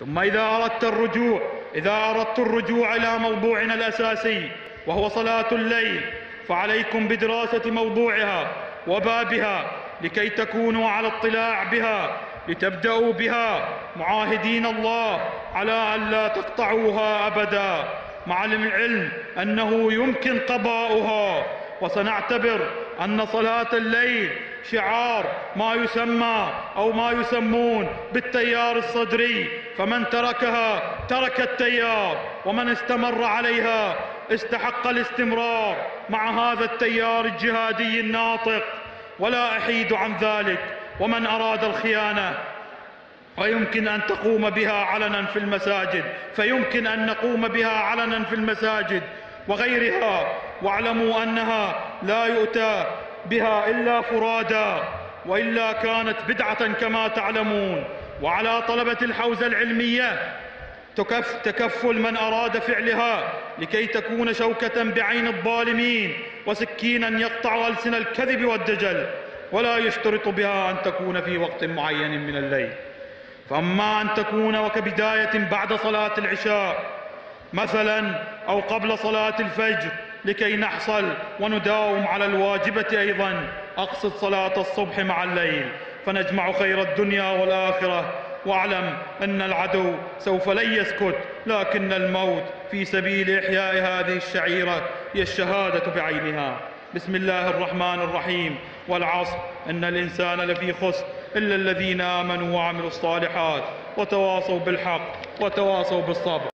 ثم إذا أردت الرجوع إذا أردت الرجوع إلى موضوعنا الأساسي وهو صلاة الليل فعليكم بدراسة موضوعها وبابها لكي تكونوا على اطلاع بها لتبدأوا بها معاهدين الله على أن لا تقطعوها أبدا. مع العلم أنه يمكن قضاؤها وسنعتبر أن صلاة الليل شعار ما يسمى أو ما يسمون بالتيار الصدري. فمن تركها ترك التيار ومن استمر عليها استحق الاستمرار مع هذا التيار الجهادي الناطق. ولا أحيد عن ذلك ومن أراد الخيانة ويمكن أن تقوم بها علنا في المساجد. فيمكن أن نقوم بها علنا في المساجد وغيرها. واعلموا أنها لا يؤتى بها إلا فرادا وإلا كانت بدعة كما تعلمون. وعلى طلبة الحوزة العلمية تكف تكفل من أراد فعلها لكي تكون شوكة بعين الظالمين وسكينا يقطع ألسن الكذب والدجل. ولا يشترط بها أن تكون في وقت معين من الليل. فأما أن تكون وكبداية بعد صلاة العشاء مثلا أو قبل صلاة الفجر لكي نحصل ونداوم على الواجبة أيضا. أقصد صلاة الصبح مع الليل. فنجمع خير الدنيا والآخرة. واعلم أن العدو سوف لن يسكت لكن الموت في سبيل إحياء هذه الشعيرة هي الشهادة بعينها. بسم الله الرحمن الرحيم. والعصر. إن الإنسان لفي خسر إلا الذين آمنوا وعملوا الصالحات وتواصوا بالحق وتواصوا بالصبر.